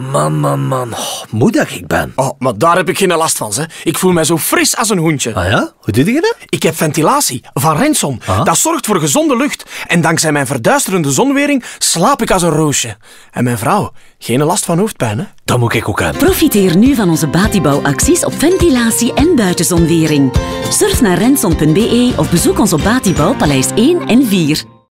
Man, man, man. Oh, moe dat ik ben. Oh, maar daar heb ik geen last van, hè. Ik voel mij zo fris als een hoentje. Ah ja? Hoe doe je dat? Ik heb ventilatie van Renson. Dat zorgt voor gezonde lucht. En dankzij mijn verduisterende zonwering slaap ik als een roosje. En mijn vrouw, geen last van hoofdpijn, hè. Dat moet ik ook hebben. Profiteer nu van onze batibouwacties op ventilatie en buitenzonwering. Surf naar renson.be of bezoek ons op Batibouw Paleis 1 en 4.